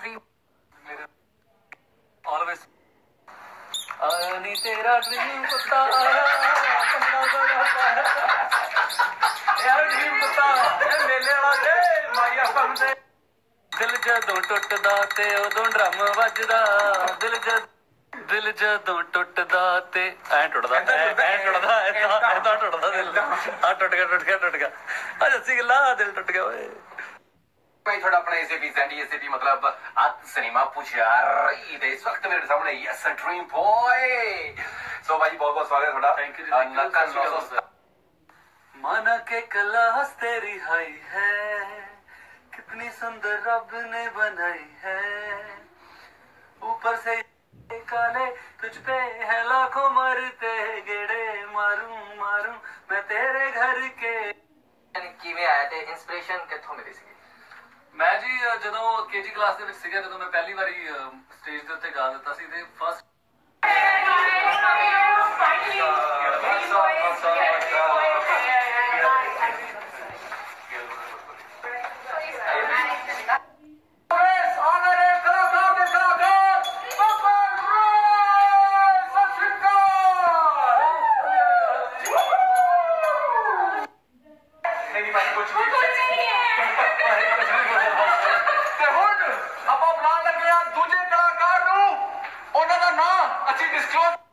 3 always ਆਨੀ ਤੇਰਾ dream ਕੁੱਤਾ ਪੰਡਾ ਬੜਾ ਯਾਰ ਡ੍ਰੀਮ ਕੁੱਤਾ ਤੇ ਮੇਲੇ ਵਾਲਾ ਜੇ ਮਾਇਆ ਬੰਦੇ ਦਿਲ ਜਦੋਂ ਟੁੱਟਦਾ ਤੇ ਉਦੋਂ ਡਰਮ ਵੱਜਦਾ ਦਿਲ ਜਦ ਦਿਲ ਜਦੋਂ ਟੁੱਟਦਾ ਤੇ ਐ ਟੁੱਟਦਾ ਐ ਟੁੱਟਦਾ ਐਦਾਂ ਐਦਾਂ ਟੁੱਟਦਾ ਦਿਲ ਆ ਟੁੱਟ ਗਿਆ ਟੁੱਟ ਗਿਆ ਟੁੱਟ ਗਿਆ ਆ ਜੱਸੀ ਗੱਲਾਂ ਦਿਲ ਟੁੱਟ ਗਿਆ ਓਏ भाई थोड़ा अपना एसेपी सैंडी एसेपी मतलब आत सिनेमा पूछ यार इस वक्त मेरे सामने यस ड्रीम बॉय सो भाई बहुत बहुत स्वागत थोड़ा। थैंक यू नक्का माना के कलास तेरी हाई है कितनी सुंदर रब ने बनाई है। ऊपर से काले तुझ पे है लाखों मरते गेड़े मारू मारू मैं तेरे घर के। में आया थे इंस्पिरेशन कितों मिली सी ਜਦੋਂ ਕੇਜੀ ਕਲਾਸ ਦੇ ਵਿੱਚ ਸੀਗਾ, ਜਦੋਂ ਮੈਂ ਪਹਿਲੀ ਵਾਰੀ ਸਟੇਜ ਦੇ ਉੱਤੇ ਗਾ ਦਿੱਤਾ ਸੀ, ਤੇ first no, I think it's.